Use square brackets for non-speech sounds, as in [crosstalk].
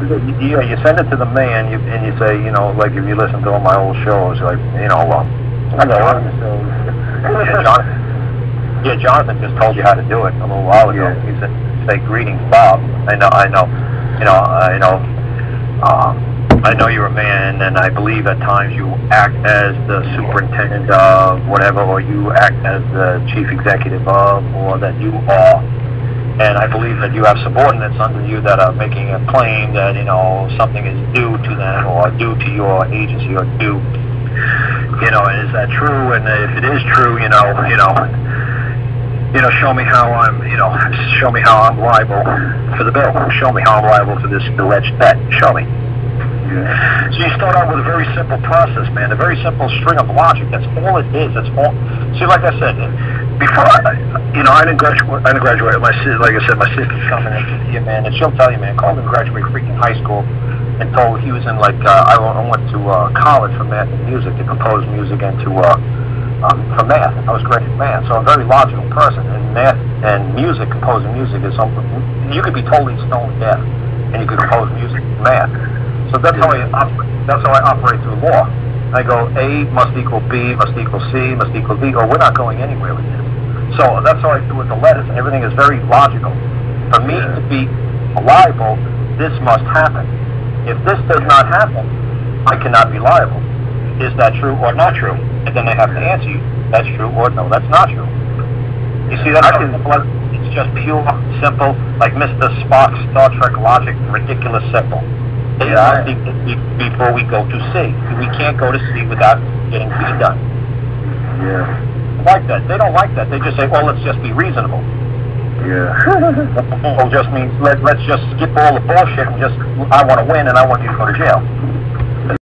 You, you send it to the man, you, and you say, you know, like if you listen to all my old shows, like, you know, well, I got of yeah, Jonathan, yeah, Jonathan just told you how to do it a little while ago. Yeah. He said, say, greetings, Bob. I know, I know, you know, I know, um, I know you're a man, and I believe at times you act as the superintendent of whatever, or you act as the chief executive of, or that you are and I believe that you have subordinates under you that are making a claim that, you know, something is due to them or due to your agency or due, you know, is that true? And if it is true, you know, you know, you know, show me how I'm, you know, show me how I'm liable for the bill. Show me how I'm liable for this alleged debt. Show me. So you start out with a very simple process, man. A very simple string of logic. That's all it is. That's all. See, like I said, before I, you know, I didn't graduate. I didn't graduate. My like I said, my sister's coming in here, man, and she'll tell you, man. Karl didn't graduate freaking high school until he was in like uh, I, I went to uh, college for math and music to compose music and to uh, um, for math. I was great at math, so I'm a very logical person. And math and music, composing music is something you could be totally stone deaf, and you could compose music, math. So that's how I operate. That's how I operate through law. I go A must equal B must equal C must equal D, or we're not going anywhere with this. So that's how I do with the letters. Everything is very logical. For me to be liable, this must happen. If this does not happen, I cannot be liable. Is that true or not true? And then they have to answer you, that's true or no, that's not true. You see, that's it- it's just pure, simple, like Mr. Spock's Star Trek logic, ridiculous simple. A Yeah, must equal B before we go to C. We can't go to C without getting B done. Yeah. Like that. They don't like that. They just say, well, let's just be reasonable. Yeah. [laughs] Well, just means let, let's just skip all the bullshit and just, I want to win and I want you to go to jail.